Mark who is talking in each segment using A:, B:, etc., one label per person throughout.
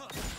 A: 흥!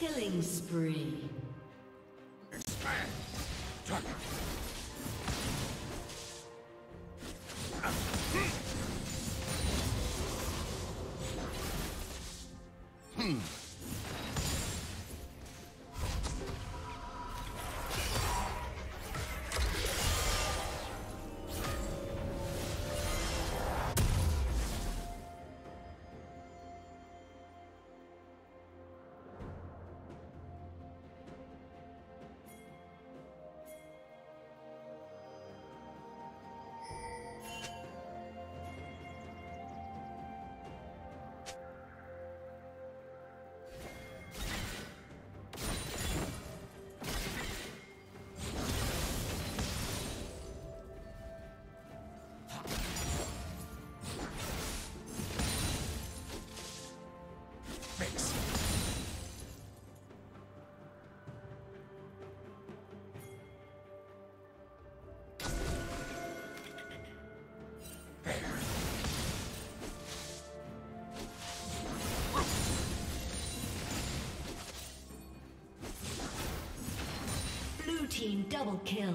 A: Killing spree. Team double kill.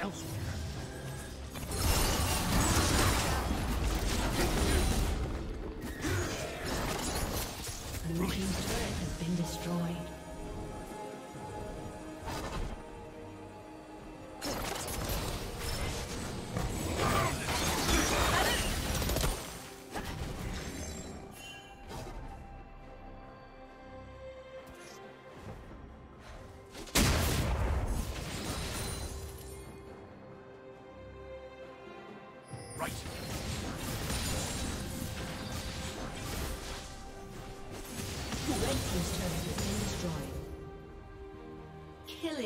B: elsewhere.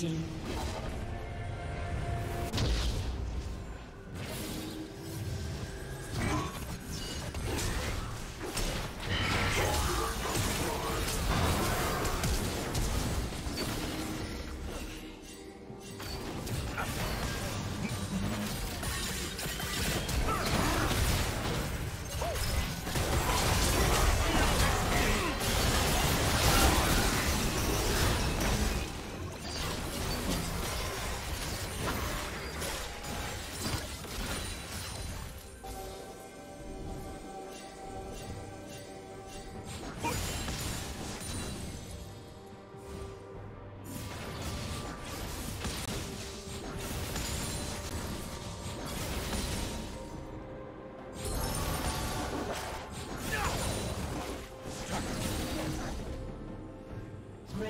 A: Dominating.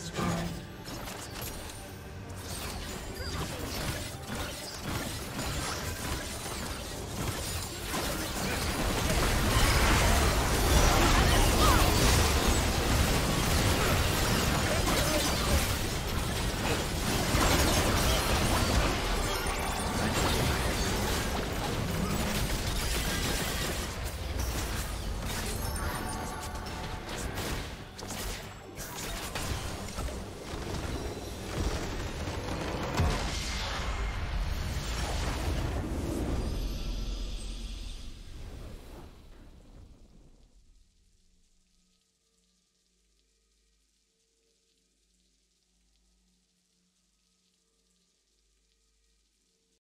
A: Destroyed.